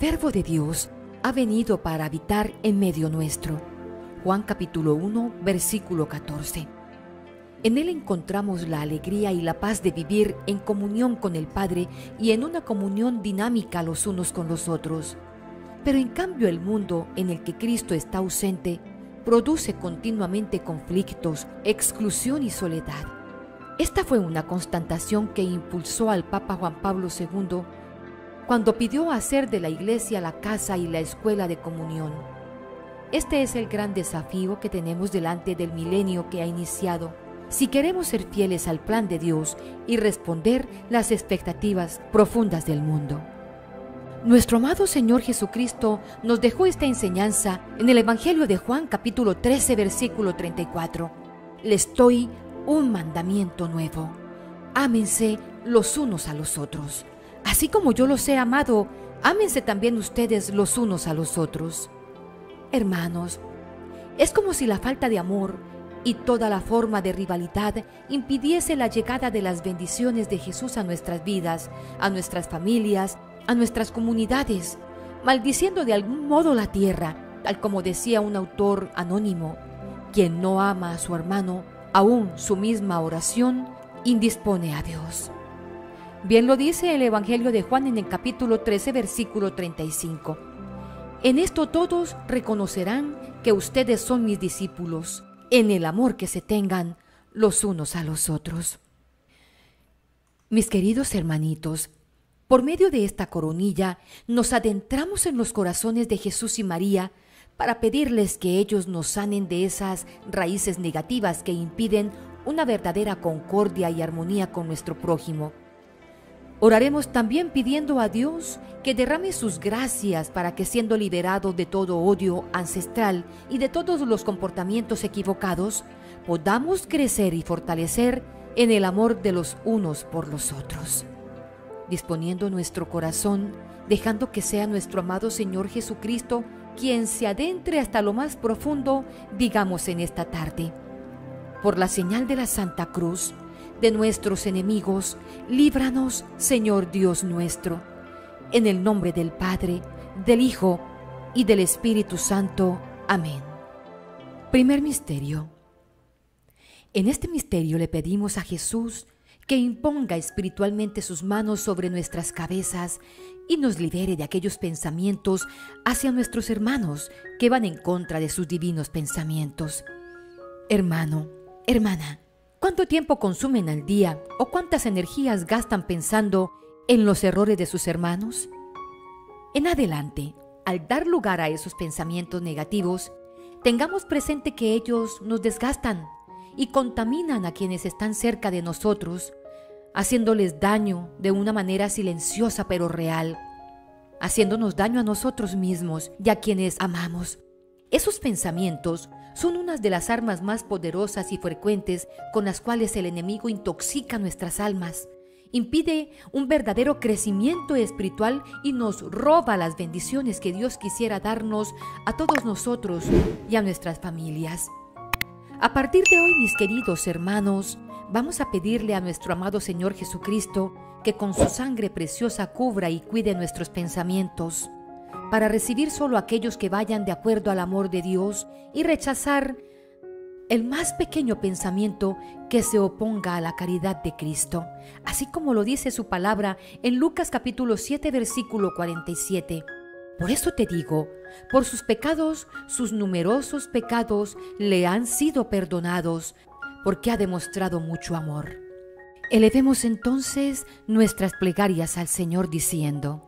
Verbo de Dios ha venido para habitar en medio nuestro. Juan capítulo 1, versículo 14. En él encontramos la alegría y la paz de vivir en comunión con el Padre y en una comunión dinámica los unos con los otros. Pero en cambio el mundo en el que Cristo está ausente produce continuamente conflictos, exclusión y soledad. Esta fue una constatación que impulsó al Papa Juan Pablo II cuando pidió hacer de la iglesia la casa y la escuela de comunión. Este es el gran desafío que tenemos delante del milenio que ha iniciado, si queremos ser fieles al plan de Dios y responder las expectativas profundas del mundo. Nuestro amado Señor Jesucristo nos dejó esta enseñanza en el Evangelio de Juan capítulo 13 versículo 34. Les doy un mandamiento nuevo. Ámense los unos a los otros. Así como yo los he amado, ámense también ustedes los unos a los otros. Hermanos, es como si la falta de amor y toda la forma de rivalidad impidiese la llegada de las bendiciones de Jesús a nuestras vidas, a nuestras familias, a nuestras comunidades, maldiciendo de algún modo la tierra, tal como decía un autor anónimo, quien no ama a su hermano, aún su misma oración indispone a Dios. Bien lo dice el Evangelio de Juan en el capítulo 13, versículo 35. En esto todos reconocerán que ustedes son mis discípulos, en el amor que se tengan los unos a los otros. Mis queridos hermanitos, por medio de esta coronilla nos adentramos en los corazones de Jesús y María para pedirles que ellos nos sanen de esas raíces negativas que impiden una verdadera concordia y armonía con nuestro prójimo. Oraremos también pidiendo a Dios que derrame sus gracias para que siendo liberados de todo odio ancestral y de todos los comportamientos equivocados, podamos crecer y fortalecer en el amor de los unos por los otros disponiendo nuestro corazón, dejando que sea nuestro amado Señor Jesucristo quien se adentre hasta lo más profundo, digamos en esta tarde. Por la señal de la Santa Cruz, de nuestros enemigos, líbranos, Señor Dios nuestro. En el nombre del Padre, del Hijo y del Espíritu Santo. Amén. Primer misterio. En este misterio le pedimos a Jesús que imponga espiritualmente sus manos sobre nuestras cabezas y nos libere de aquellos pensamientos hacia nuestros hermanos que van en contra de sus divinos pensamientos. Hermano, hermana, ¿cuánto tiempo consumen al día o cuántas energías gastan pensando en los errores de sus hermanos? En adelante, al dar lugar a esos pensamientos negativos, tengamos presente que ellos nos desgastan y contaminan a quienes están cerca de nosotros haciéndoles daño de una manera silenciosa pero real, haciéndonos daño a nosotros mismos y a quienes amamos. Esos pensamientos son unas de las armas más poderosas y frecuentes con las cuales el enemigo intoxica nuestras almas, impide un verdadero crecimiento espiritual y nos roba las bendiciones que Dios quisiera darnos a todos nosotros y a nuestras familias. A partir de hoy, mis queridos hermanos, vamos a pedirle a nuestro amado Señor Jesucristo que con su sangre preciosa cubra y cuide nuestros pensamientos, para recibir solo aquellos que vayan de acuerdo al amor de Dios y rechazar el más pequeño pensamiento que se oponga a la caridad de Cristo, así como lo dice su palabra en Lucas capítulo 7 versículo 47. Por eso te digo, por sus pecados, sus numerosos pecados le han sido perdonados, porque ha demostrado mucho amor. Elevemos entonces nuestras plegarias al Señor diciendo,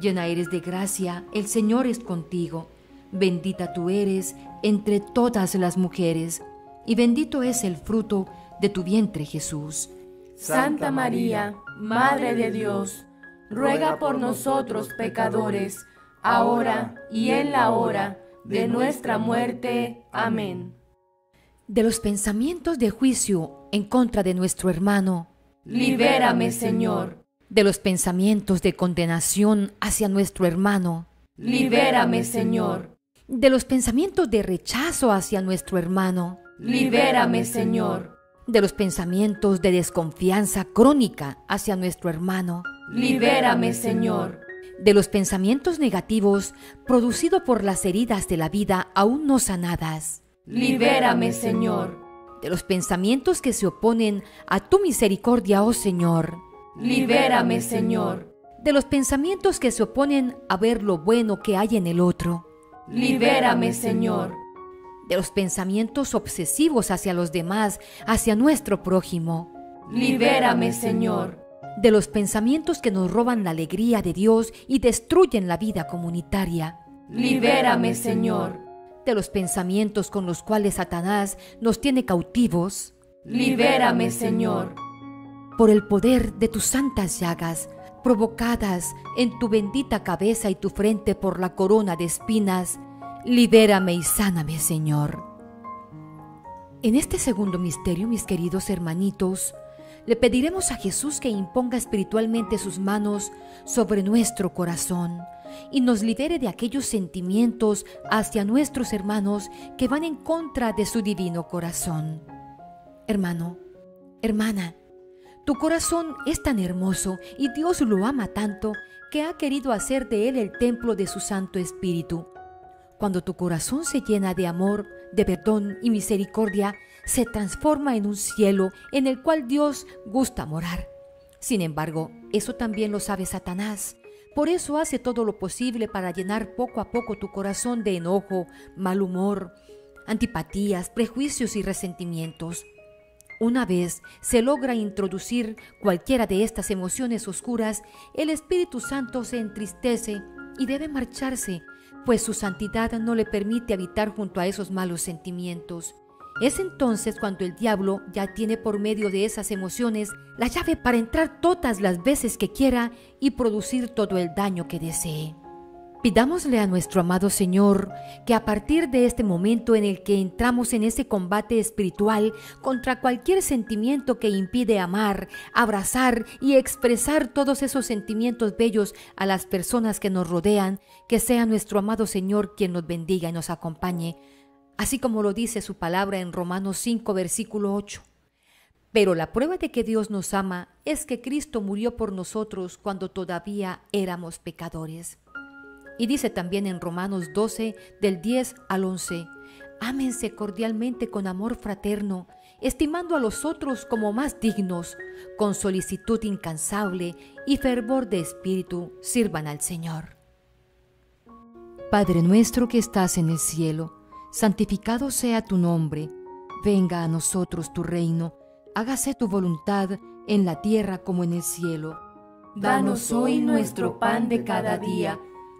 llena eres de gracia, el Señor es contigo, bendita tú eres entre todas las mujeres, y bendito es el fruto de tu vientre Jesús. Santa María, Madre de Dios, ruega por nosotros pecadores, ahora y en la hora de nuestra muerte. Amén. De los pensamientos de juicio en contra de nuestro hermano. Libérame, Señor. De los pensamientos de condenación hacia nuestro hermano. Libérame, Señor. De los pensamientos de rechazo hacia nuestro hermano. Libérame, Señor. De los pensamientos de desconfianza crónica hacia nuestro hermano. Libérame, Señor de los pensamientos negativos producidos por las heridas de la vida aún no sanadas. Libérame, Señor. De los pensamientos que se oponen a tu misericordia, oh Señor. Libérame, Señor. De los pensamientos que se oponen a ver lo bueno que hay en el otro. Libérame, Señor. De los pensamientos obsesivos hacia los demás, hacia nuestro prójimo. Libérame, Señor de los pensamientos que nos roban la alegría de Dios y destruyen la vida comunitaria. Libérame, Señor. De los pensamientos con los cuales Satanás nos tiene cautivos. Libérame, Señor. Por el poder de tus santas llagas, provocadas en tu bendita cabeza y tu frente por la corona de espinas, libérame y sáname, Señor. En este segundo misterio, mis queridos hermanitos, le pediremos a Jesús que imponga espiritualmente sus manos sobre nuestro corazón y nos libere de aquellos sentimientos hacia nuestros hermanos que van en contra de su divino corazón. Hermano, hermana, tu corazón es tan hermoso y Dios lo ama tanto que ha querido hacer de él el templo de su Santo Espíritu. Cuando tu corazón se llena de amor, de perdón y misericordia, se transforma en un cielo en el cual Dios gusta morar. Sin embargo, eso también lo sabe Satanás. Por eso hace todo lo posible para llenar poco a poco tu corazón de enojo, mal humor, antipatías, prejuicios y resentimientos. Una vez se logra introducir cualquiera de estas emociones oscuras, el Espíritu Santo se entristece y debe marcharse, pues su santidad no le permite habitar junto a esos malos sentimientos. Es entonces cuando el diablo ya tiene por medio de esas emociones la llave para entrar todas las veces que quiera y producir todo el daño que desee. Pidámosle a nuestro amado Señor que a partir de este momento en el que entramos en ese combate espiritual contra cualquier sentimiento que impide amar, abrazar y expresar todos esos sentimientos bellos a las personas que nos rodean, que sea nuestro amado Señor quien nos bendiga y nos acompañe así como lo dice su palabra en Romanos 5, versículo 8. Pero la prueba de que Dios nos ama es que Cristo murió por nosotros cuando todavía éramos pecadores. Y dice también en Romanos 12, del 10 al 11, Ámense cordialmente con amor fraterno, estimando a los otros como más dignos, con solicitud incansable y fervor de espíritu, sirvan al Señor. Padre nuestro que estás en el cielo, santificado sea tu nombre, venga a nosotros tu reino, hágase tu voluntad en la tierra como en el cielo. Danos hoy nuestro pan de cada día,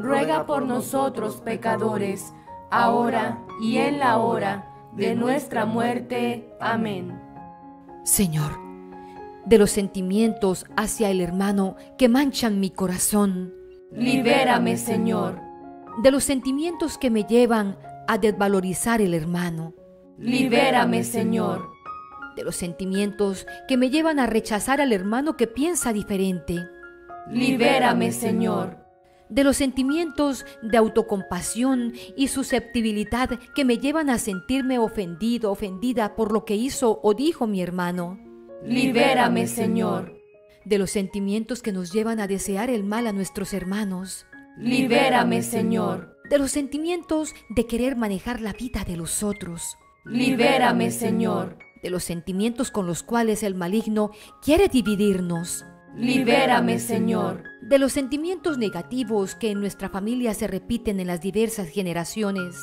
ruega por nosotros pecadores, ahora y en la hora de nuestra muerte. Amén. Señor, de los sentimientos hacia el hermano que manchan mi corazón, libérame, Señor. De los sentimientos que me llevan a desvalorizar el hermano. Libérame, Señor. De los sentimientos que me llevan a rechazar al hermano que piensa diferente. Libérame, Señor. De los sentimientos de autocompasión y susceptibilidad que me llevan a sentirme ofendido, ofendida por lo que hizo o dijo mi hermano. Libérame, Señor. De los sentimientos que nos llevan a desear el mal a nuestros hermanos. Libérame, Señor de los sentimientos de querer manejar la vida de los otros. Libérame, Señor. De los sentimientos con los cuales el maligno quiere dividirnos. Libérame, Señor. De los sentimientos negativos que en nuestra familia se repiten en las diversas generaciones.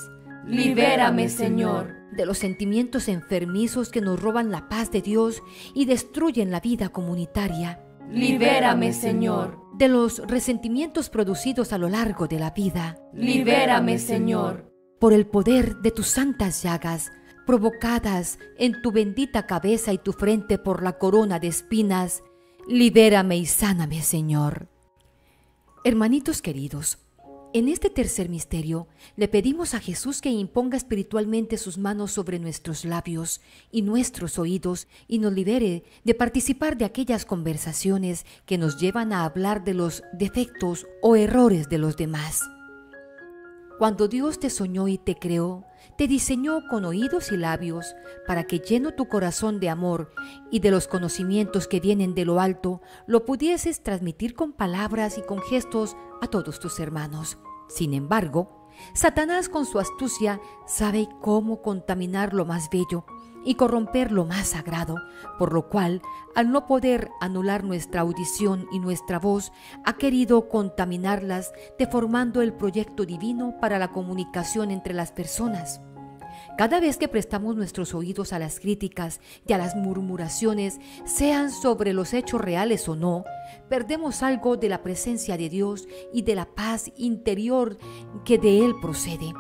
Libérame, Señor. De los sentimientos enfermizos que nos roban la paz de Dios y destruyen la vida comunitaria. Libérame, Señor. De los resentimientos producidos a lo largo de la vida. Libérame, Señor. Por el poder de tus santas llagas, provocadas en tu bendita cabeza y tu frente por la corona de espinas, libérame y sáname, Señor. Hermanitos queridos, en este tercer misterio le pedimos a Jesús que imponga espiritualmente sus manos sobre nuestros labios y nuestros oídos y nos libere de participar de aquellas conversaciones que nos llevan a hablar de los defectos o errores de los demás. Cuando Dios te soñó y te creó, te diseñó con oídos y labios para que lleno tu corazón de amor y de los conocimientos que vienen de lo alto, lo pudieses transmitir con palabras y con gestos a todos tus hermanos. Sin embargo, Satanás con su astucia sabe cómo contaminar lo más bello y corromper lo más sagrado, por lo cual, al no poder anular nuestra audición y nuestra voz, ha querido contaminarlas, deformando el proyecto divino para la comunicación entre las personas. Cada vez que prestamos nuestros oídos a las críticas y a las murmuraciones, sean sobre los hechos reales o no, perdemos algo de la presencia de Dios y de la paz interior que de Él procede.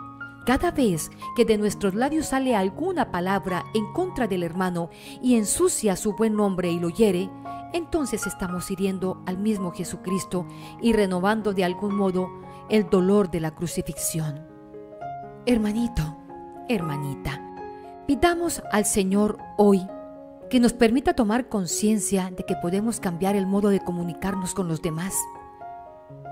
Cada vez que de nuestros labios sale alguna palabra en contra del hermano y ensucia su buen nombre y lo hiere, entonces estamos hiriendo al mismo Jesucristo y renovando de algún modo el dolor de la crucifixión. Hermanito, hermanita, pidamos al Señor hoy que nos permita tomar conciencia de que podemos cambiar el modo de comunicarnos con los demás.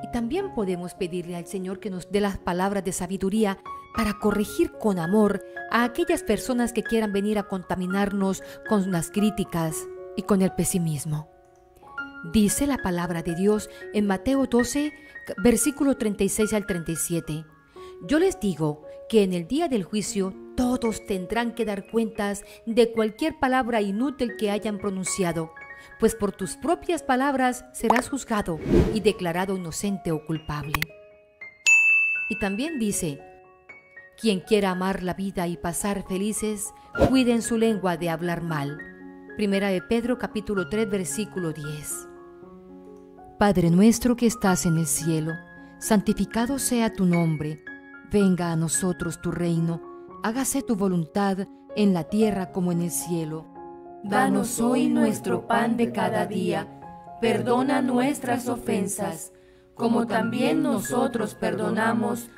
Y también podemos pedirle al Señor que nos dé las palabras de sabiduría para corregir con amor a aquellas personas que quieran venir a contaminarnos con las críticas y con el pesimismo. Dice la palabra de Dios en Mateo 12, versículo 36 al 37. Yo les digo que en el día del juicio todos tendrán que dar cuentas de cualquier palabra inútil que hayan pronunciado, pues por tus propias palabras serás juzgado y declarado inocente o culpable. Y también dice, quien quiera amar la vida y pasar felices, cuiden su lengua de hablar mal. Primera de Pedro capítulo 3 versículo 10. Padre nuestro que estás en el cielo, santificado sea tu nombre Venga a nosotros tu reino, hágase tu voluntad en la tierra como en el cielo. Danos hoy nuestro pan de cada día, perdona nuestras ofensas, como también nosotros perdonamos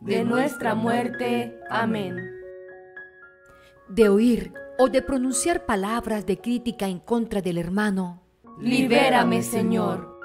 de nuestra muerte. Amén. De oír o de pronunciar palabras de crítica en contra del hermano. Libérame, Señor.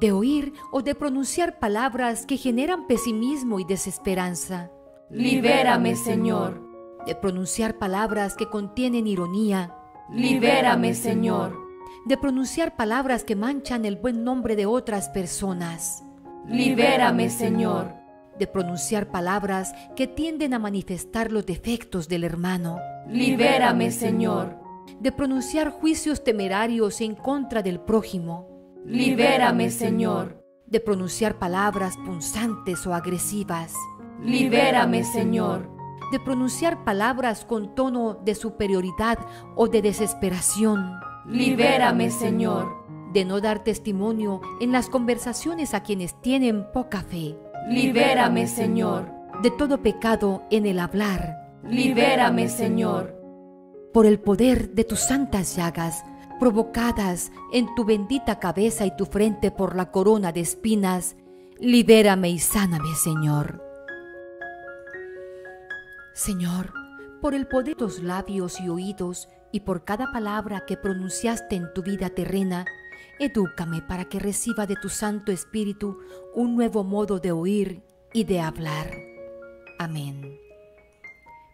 De oír o de pronunciar palabras que generan pesimismo y desesperanza. Libérame, Señor. De pronunciar palabras que contienen ironía. Libérame, Señor. De pronunciar palabras que manchan el buen nombre de otras personas. Libérame, Señor. De pronunciar palabras que tienden a manifestar los defectos del hermano. Libérame, Señor. De pronunciar juicios temerarios en contra del prójimo. Libérame, Señor. De pronunciar palabras punzantes o agresivas. Libérame, Señor. De pronunciar palabras con tono de superioridad o de desesperación. Libérame, Señor. De no dar testimonio en las conversaciones a quienes tienen poca fe. Libérame, Señor. De todo pecado en el hablar. Libérame, Señor. Por el poder de tus santas llagas, provocadas en tu bendita cabeza y tu frente por la corona de espinas, libérame y sáname, Señor. Señor, por el poder de tus labios y oídos y por cada palabra que pronunciaste en tu vida terrena, Edúcame para que reciba de tu Santo Espíritu un nuevo modo de oír y de hablar. Amén.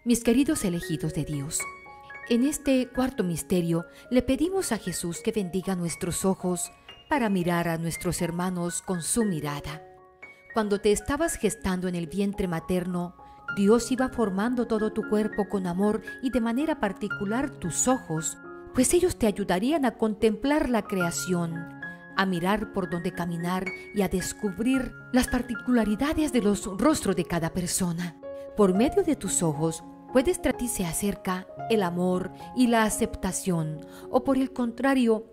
Mis queridos elegidos de Dios, en este cuarto misterio le pedimos a Jesús que bendiga nuestros ojos para mirar a nuestros hermanos con su mirada. Cuando te estabas gestando en el vientre materno, Dios iba formando todo tu cuerpo con amor y de manera particular tus ojos pues ellos te ayudarían a contemplar la creación, a mirar por dónde caminar y a descubrir las particularidades de los rostros de cada persona. Por medio de tus ojos puedes tratarse acerca el amor y la aceptación, o por el contrario,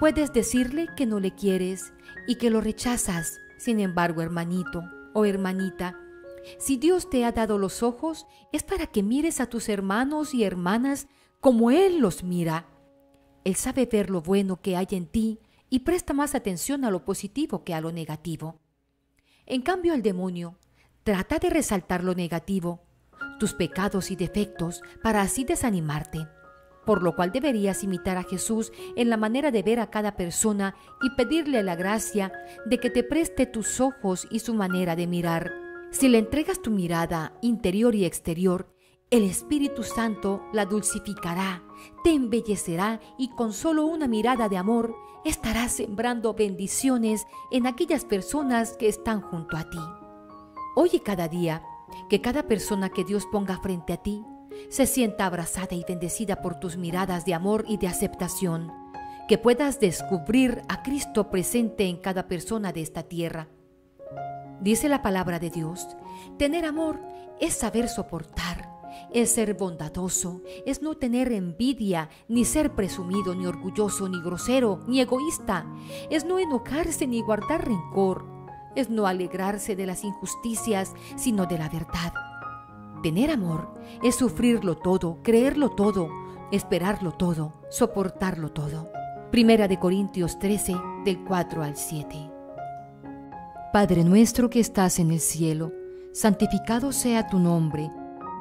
puedes decirle que no le quieres y que lo rechazas. Sin embargo, hermanito o hermanita, si Dios te ha dado los ojos, es para que mires a tus hermanos y hermanas como Él los mira él sabe ver lo bueno que hay en ti y presta más atención a lo positivo que a lo negativo. En cambio, el demonio trata de resaltar lo negativo, tus pecados y defectos, para así desanimarte, por lo cual deberías imitar a Jesús en la manera de ver a cada persona y pedirle la gracia de que te preste tus ojos y su manera de mirar. Si le entregas tu mirada interior y exterior, el Espíritu Santo la dulcificará, te embellecerá y con solo una mirada de amor estarás sembrando bendiciones en aquellas personas que están junto a ti. Oye cada día que cada persona que Dios ponga frente a ti se sienta abrazada y bendecida por tus miradas de amor y de aceptación, que puedas descubrir a Cristo presente en cada persona de esta tierra. Dice la palabra de Dios, tener amor es saber soportar es ser bondadoso, es no tener envidia, ni ser presumido, ni orgulloso, ni grosero, ni egoísta, es no enojarse ni guardar rencor, es no alegrarse de las injusticias, sino de la verdad. Tener amor es sufrirlo todo, creerlo todo, esperarlo todo, soportarlo todo. Primera de Corintios 13, del 4 al 7. Padre nuestro que estás en el cielo, santificado sea tu nombre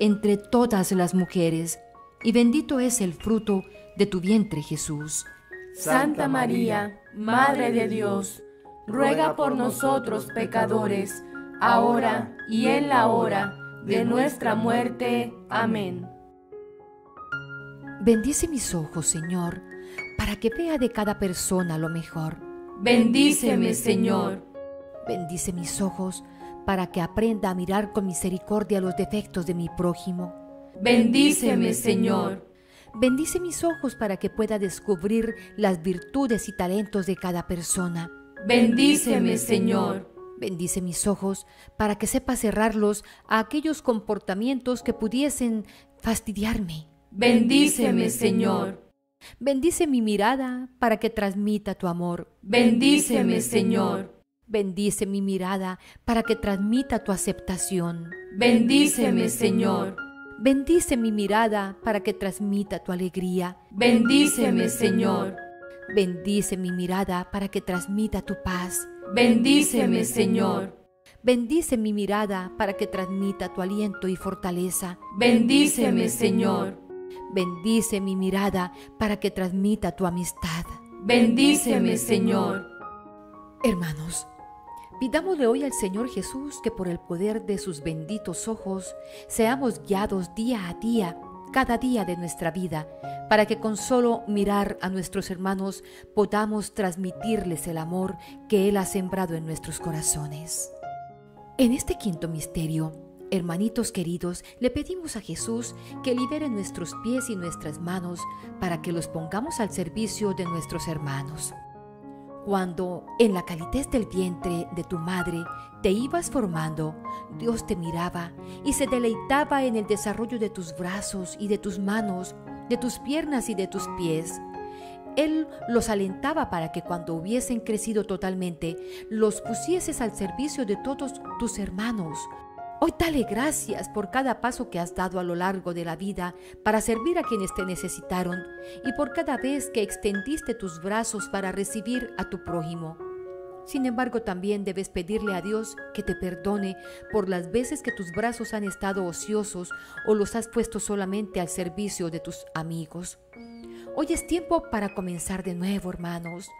entre todas las mujeres, y bendito es el fruto de tu vientre Jesús. Santa María, Madre de Dios, ruega por nosotros pecadores, ahora y en la hora de nuestra muerte. Amén. Bendice mis ojos, Señor, para que vea de cada persona lo mejor. Bendíceme, Señor. Bendice mis ojos para que aprenda a mirar con misericordia los defectos de mi prójimo. Bendíceme, Señor. Bendice mis ojos para que pueda descubrir las virtudes y talentos de cada persona. Bendíceme, Señor. Bendice mis ojos para que sepa cerrarlos a aquellos comportamientos que pudiesen fastidiarme. Bendíceme, Señor. Bendice mi mirada para que transmita tu amor. Bendíceme, Señor. Bendice mi mirada para que transmita tu aceptación. Bendíceme, Señor. Bendice mi mirada para que transmita tu alegría. Bendíceme, Señor. Bendice mi mirada para que transmita tu paz. Bendíceme, Señor. Bendice mi mirada para que transmita tu aliento y fortaleza. Bendíceme, Señor. Bendice mi mirada para que transmita tu amistad. Bendíceme, Señor. Hermanos, Pidámosle hoy al Señor Jesús que por el poder de sus benditos ojos seamos guiados día a día, cada día de nuestra vida, para que con solo mirar a nuestros hermanos podamos transmitirles el amor que Él ha sembrado en nuestros corazones. En este quinto misterio, hermanitos queridos, le pedimos a Jesús que libere nuestros pies y nuestras manos para que los pongamos al servicio de nuestros hermanos. Cuando en la calidez del vientre de tu madre te ibas formando, Dios te miraba y se deleitaba en el desarrollo de tus brazos y de tus manos, de tus piernas y de tus pies. Él los alentaba para que cuando hubiesen crecido totalmente, los pusieses al servicio de todos tus hermanos. Hoy dale gracias por cada paso que has dado a lo largo de la vida para servir a quienes te necesitaron y por cada vez que extendiste tus brazos para recibir a tu prójimo. Sin embargo, también debes pedirle a Dios que te perdone por las veces que tus brazos han estado ociosos o los has puesto solamente al servicio de tus amigos. Hoy es tiempo para comenzar de nuevo, hermanos,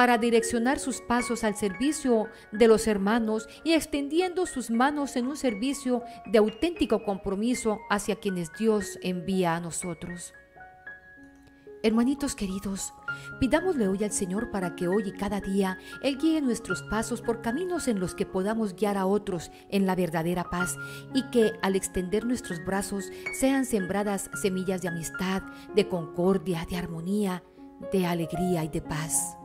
para direccionar sus pasos al servicio de los hermanos y extendiendo sus manos en un servicio de auténtico compromiso hacia quienes Dios envía a nosotros. Hermanitos queridos, pidámosle hoy al Señor para que hoy y cada día Él guíe nuestros pasos por caminos en los que podamos guiar a otros en la verdadera paz y que al extender nuestros brazos sean sembradas semillas de amistad, de concordia, de armonía, de alegría y de paz.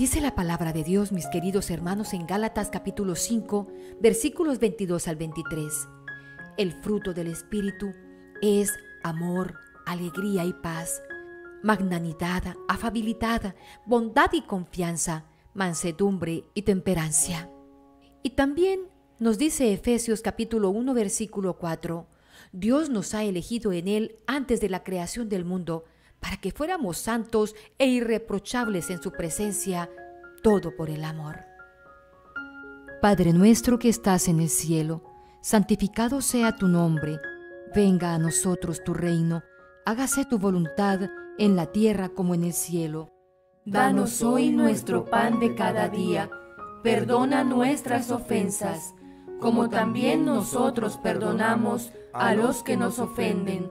Dice la palabra de Dios, mis queridos hermanos, en Gálatas capítulo 5, versículos 22 al 23. El fruto del Espíritu es amor, alegría y paz, magnanimidad, afabilidad, bondad y confianza, mansedumbre y temperancia. Y también nos dice Efesios capítulo 1 versículo 4, Dios nos ha elegido en Él antes de la creación del mundo, para que fuéramos santos e irreprochables en su presencia, todo por el amor. Padre nuestro que estás en el cielo, santificado sea tu nombre, venga a nosotros tu reino, hágase tu voluntad en la tierra como en el cielo. Danos hoy nuestro pan de cada día, perdona nuestras ofensas, como también nosotros perdonamos a los que nos ofenden.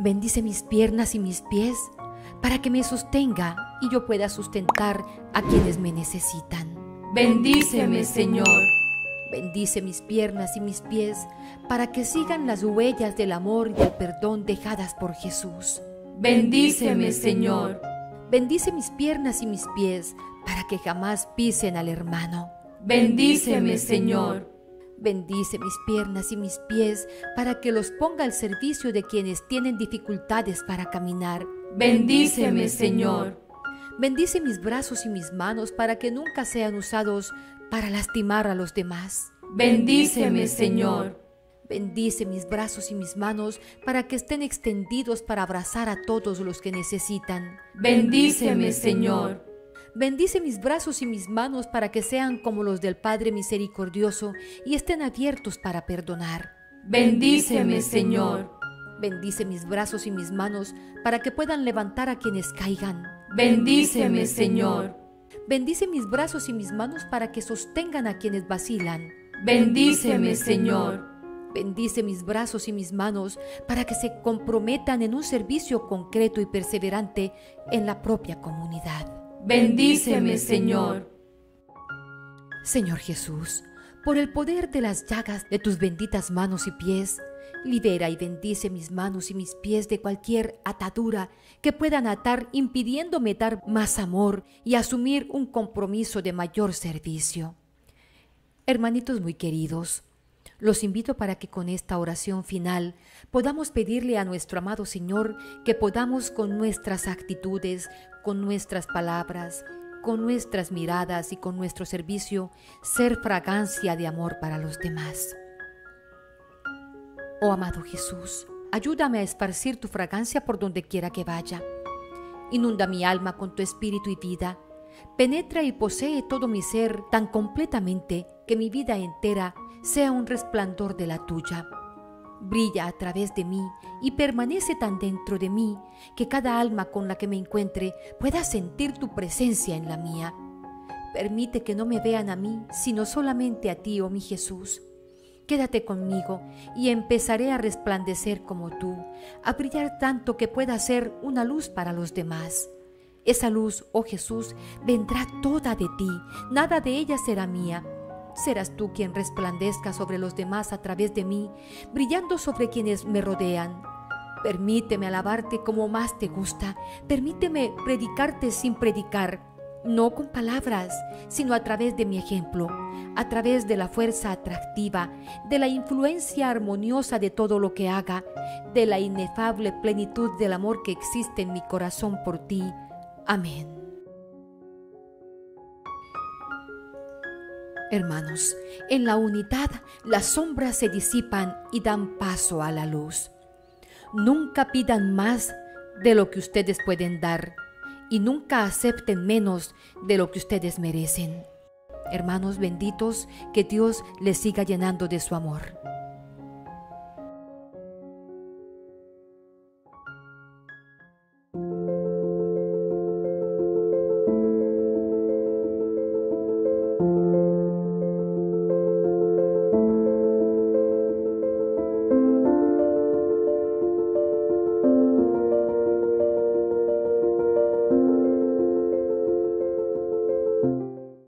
Bendice mis piernas y mis pies para que me sostenga y yo pueda sustentar a quienes me necesitan. Bendíceme, Señor Bendice mis piernas y mis pies para que sigan las huellas del amor y del perdón dejadas por Jesús. Bendíceme, Señor. Bendice mis piernas y mis pies para que jamás pisen al hermano. Bendíceme, Señor. Bendice mis piernas y mis pies para que los ponga al servicio de quienes tienen dificultades para caminar. Bendíceme, Señor. Bendice mis brazos y mis manos para que nunca sean usados para lastimar a los demás. Bendíceme, Señor. Bendice mis brazos y mis manos para que estén extendidos para abrazar a todos los que necesitan. Bendíceme, Señor. Bendice mis brazos y mis manos para que sean como los del Padre misericordioso y estén abiertos para perdonar. Bendíceme, Señor. Bendice mis brazos y mis manos para que puedan levantar a quienes caigan. Bendíceme, Señor. Bendice mis brazos y mis manos para que sostengan a quienes vacilan. Bendíceme, Señor. Bendice mis brazos y mis manos para que se comprometan en un servicio concreto y perseverante en la propia comunidad. Bendíceme, Señor. Señor Jesús, por el poder de las llagas de tus benditas manos y pies, Libera y bendice mis manos y mis pies de cualquier atadura que puedan atar impidiéndome dar más amor y asumir un compromiso de mayor servicio. Hermanitos muy queridos, los invito para que con esta oración final podamos pedirle a nuestro amado Señor que podamos con nuestras actitudes, con nuestras palabras, con nuestras miradas y con nuestro servicio ser fragancia de amor para los demás. Oh amado Jesús, ayúdame a esparcir tu fragancia por donde quiera que vaya. Inunda mi alma con tu espíritu y vida. Penetra y posee todo mi ser tan completamente que mi vida entera sea un resplandor de la tuya. Brilla a través de mí y permanece tan dentro de mí que cada alma con la que me encuentre pueda sentir tu presencia en la mía. Permite que no me vean a mí, sino solamente a ti, oh mi Jesús Quédate conmigo y empezaré a resplandecer como tú, a brillar tanto que pueda ser una luz para los demás. Esa luz, oh Jesús, vendrá toda de ti, nada de ella será mía. Serás tú quien resplandezca sobre los demás a través de mí, brillando sobre quienes me rodean. Permíteme alabarte como más te gusta, permíteme predicarte sin predicar, no con palabras, sino a través de mi ejemplo, a través de la fuerza atractiva, de la influencia armoniosa de todo lo que haga, de la inefable plenitud del amor que existe en mi corazón por ti. Amén. Hermanos, en la unidad las sombras se disipan y dan paso a la luz. Nunca pidan más de lo que ustedes pueden dar y nunca acepten menos de lo que ustedes merecen. Hermanos benditos, que Dios les siga llenando de su amor.